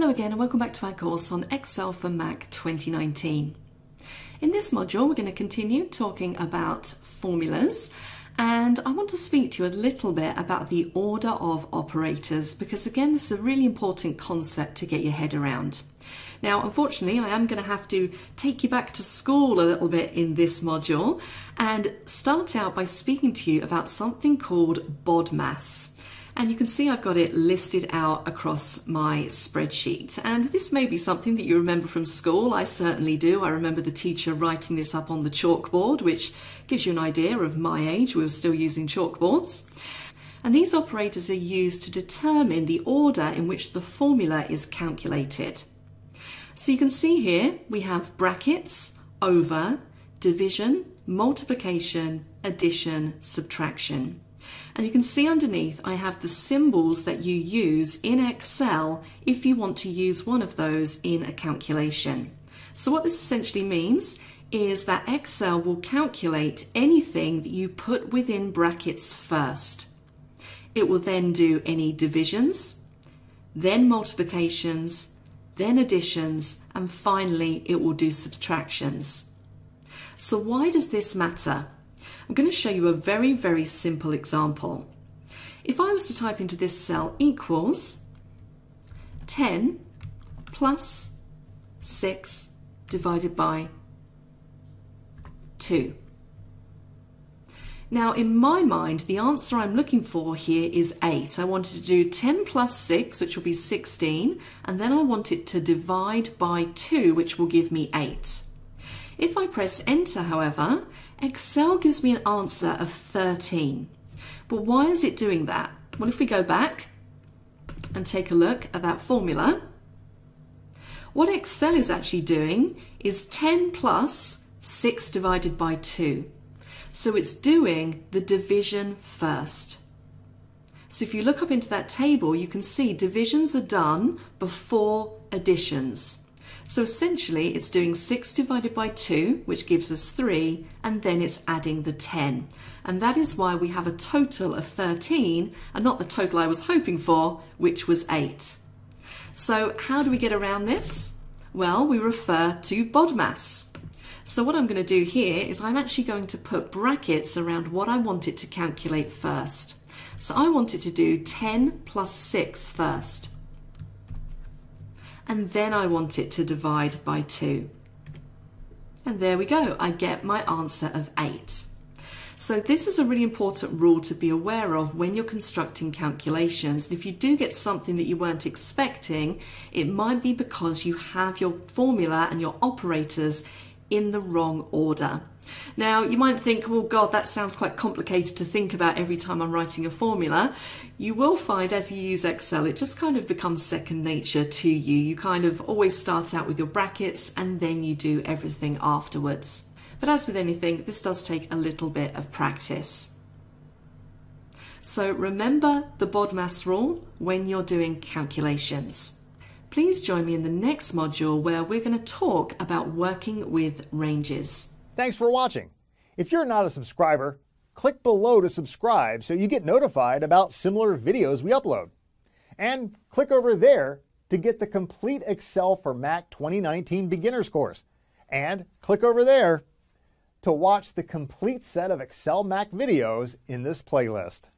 Hello again and welcome back to our course on Excel for Mac 2019. In this module we're going to continue talking about formulas and I want to speak to you a little bit about the order of operators because again this is a really important concept to get your head around. Now unfortunately I am going to have to take you back to school a little bit in this module and start out by speaking to you about something called BODMAS. And you can see I've got it listed out across my spreadsheet. And this may be something that you remember from school. I certainly do. I remember the teacher writing this up on the chalkboard, which gives you an idea of my age. We were still using chalkboards. And these operators are used to determine the order in which the formula is calculated. So you can see here we have brackets, over, division, multiplication, addition, subtraction. And you can see underneath I have the symbols that you use in Excel if you want to use one of those in a calculation. So what this essentially means is that Excel will calculate anything that you put within brackets first. It will then do any divisions, then multiplications, then additions, and finally it will do subtractions. So why does this matter? I'm going to show you a very, very simple example. If I was to type into this cell equals 10 plus 6 divided by 2. Now, in my mind, the answer I'm looking for here is 8. I wanted to do 10 plus 6, which will be 16, and then I want it to divide by 2, which will give me 8. If I press enter, however, Excel gives me an answer of 13. But why is it doing that? Well, if we go back and take a look at that formula, what Excel is actually doing is 10 plus 6 divided by 2. So it's doing the division first. So if you look up into that table, you can see divisions are done before additions. So essentially it's doing 6 divided by 2, which gives us 3, and then it's adding the 10. And that is why we have a total of 13, and not the total I was hoping for, which was 8. So how do we get around this? Well, we refer to BODMAS. So what I'm going to do here is I'm actually going to put brackets around what I want it to calculate first. So I want it to do 10 plus 6 first and then I want it to divide by 2. And there we go, I get my answer of 8. So this is a really important rule to be aware of when you're constructing calculations. And if you do get something that you weren't expecting, it might be because you have your formula and your operators in the wrong order. Now, you might think, well, God, that sounds quite complicated to think about every time I'm writing a formula. You will find as you use Excel, it just kind of becomes second nature to you. You kind of always start out with your brackets and then you do everything afterwards. But as with anything, this does take a little bit of practice. So remember the BODMAS rule when you're doing calculations. Please join me in the next module where we're going to talk about working with ranges. Thanks for watching. If you're not a subscriber, click below to subscribe so you get notified about similar videos we upload. And click over there to get the complete Excel for Mac 2019 Beginners course. And click over there to watch the complete set of Excel Mac videos in this playlist.